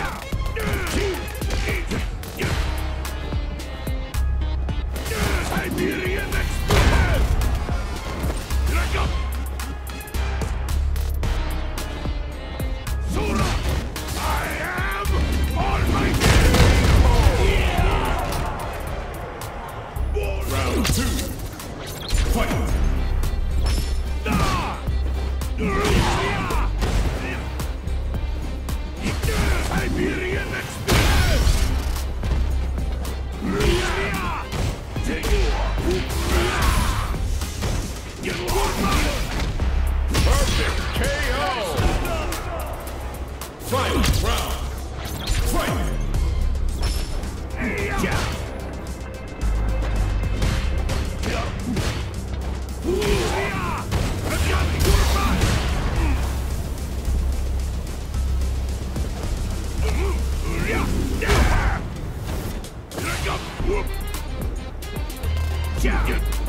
one. Perfect KO! Final round. Fight! Zongia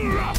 I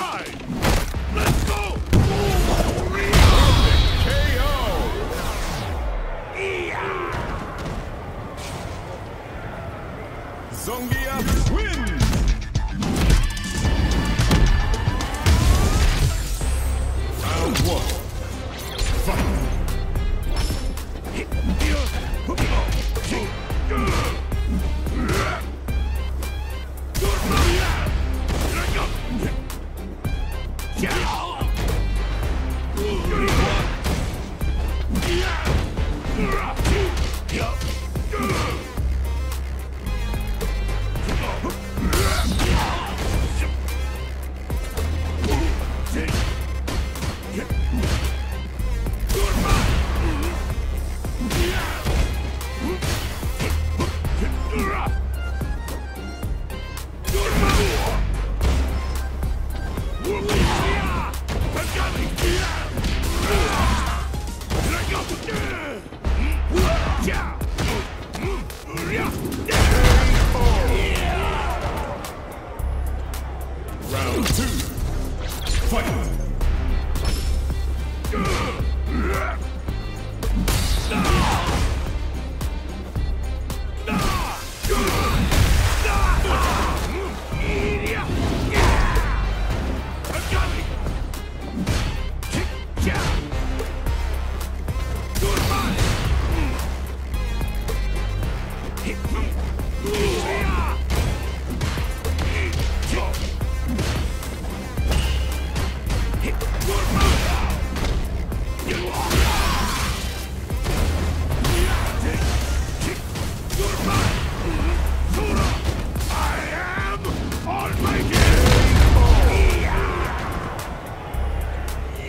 Let's go!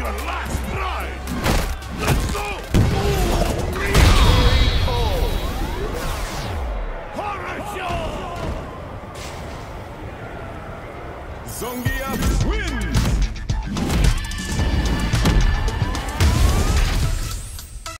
your last